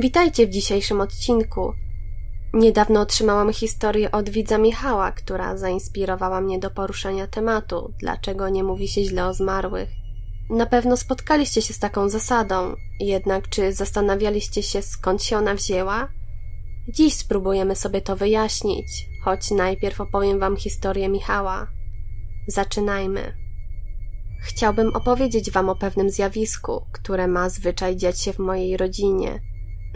Witajcie w dzisiejszym odcinku. Niedawno otrzymałam historię od widza Michała, która zainspirowała mnie do poruszenia tematu, dlaczego nie mówi się źle o zmarłych. Na pewno spotkaliście się z taką zasadą, jednak czy zastanawialiście się skąd się ona wzięła? Dziś spróbujemy sobie to wyjaśnić, choć najpierw opowiem wam historię Michała. Zaczynajmy. Chciałbym opowiedzieć wam o pewnym zjawisku, które ma zwyczaj dziać się w mojej rodzinie –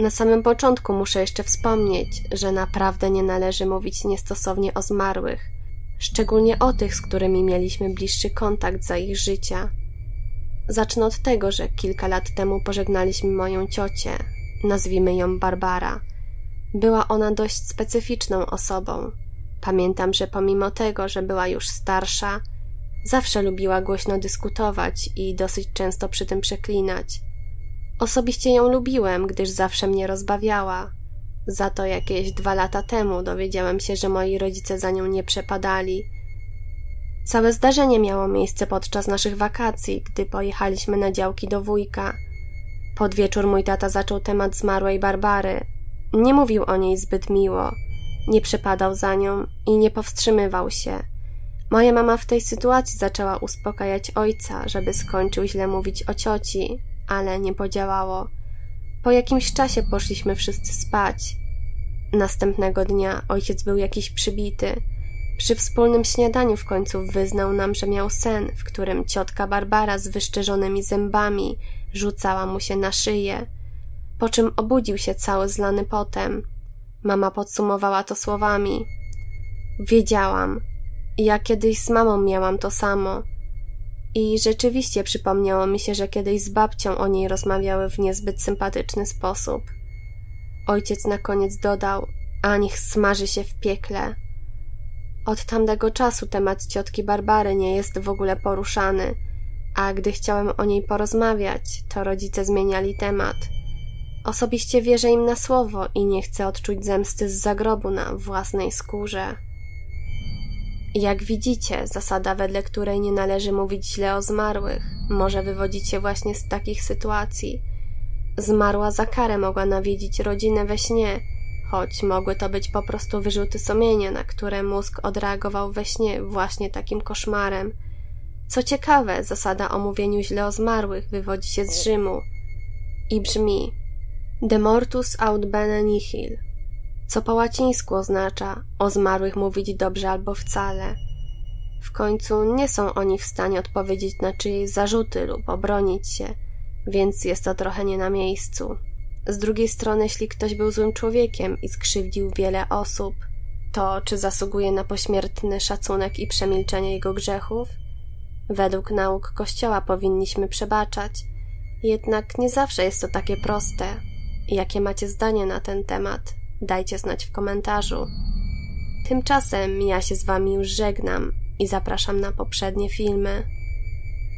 na samym początku muszę jeszcze wspomnieć, że naprawdę nie należy mówić niestosownie o zmarłych, szczególnie o tych, z którymi mieliśmy bliższy kontakt za ich życia. Zacznę od tego, że kilka lat temu pożegnaliśmy moją ciocię, nazwijmy ją Barbara. Była ona dość specyficzną osobą. Pamiętam, że pomimo tego, że była już starsza, zawsze lubiła głośno dyskutować i dosyć często przy tym przeklinać – Osobiście ją lubiłem, gdyż zawsze mnie rozbawiała. Za to jakieś dwa lata temu dowiedziałem się, że moi rodzice za nią nie przepadali. Całe zdarzenie miało miejsce podczas naszych wakacji, gdy pojechaliśmy na działki do wujka. Pod wieczór mój tata zaczął temat zmarłej Barbary. Nie mówił o niej zbyt miło, nie przepadał za nią i nie powstrzymywał się. Moja mama w tej sytuacji zaczęła uspokajać ojca, żeby skończył źle mówić o cioci, ale nie podziałało. Po jakimś czasie poszliśmy wszyscy spać. Następnego dnia ojciec był jakiś przybity. Przy wspólnym śniadaniu w końcu wyznał nam, że miał sen, w którym ciotka Barbara z wyszczerzonymi zębami rzucała mu się na szyję, po czym obudził się cały zlany potem. Mama podsumowała to słowami. Wiedziałam. Ja kiedyś z mamą miałam to samo. I rzeczywiście przypomniało mi się, że kiedyś z babcią o niej rozmawiały w niezbyt sympatyczny sposób. Ojciec na koniec dodał, a niech smaży się w piekle. Od tamtego czasu temat ciotki Barbary nie jest w ogóle poruszany, a gdy chciałem o niej porozmawiać, to rodzice zmieniali temat. Osobiście wierzę im na słowo i nie chcę odczuć zemsty z zagrobu na własnej skórze. Jak widzicie, zasada, wedle której nie należy mówić źle o zmarłych, może wywodzić się właśnie z takich sytuacji. Zmarła za karę mogła nawiedzić rodzinę we śnie, choć mogły to być po prostu wyrzuty sumienia, na które mózg odreagował we śnie właśnie takim koszmarem. Co ciekawe, zasada o mówieniu źle o zmarłych wywodzi się z Rzymu i brzmi De mortus aut bene nihil co po łacińsku oznacza o zmarłych mówić dobrze albo wcale. W końcu nie są oni w stanie odpowiedzieć na czyjeś zarzuty lub obronić się, więc jest to trochę nie na miejscu. Z drugiej strony, jeśli ktoś był złym człowiekiem i skrzywdził wiele osób, to czy zasługuje na pośmiertny szacunek i przemilczenie jego grzechów? Według nauk Kościoła powinniśmy przebaczać, jednak nie zawsze jest to takie proste. Jakie macie zdanie na ten temat? Dajcie znać w komentarzu. Tymczasem ja się z Wami już żegnam i zapraszam na poprzednie filmy.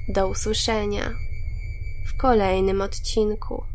Do usłyszenia w kolejnym odcinku.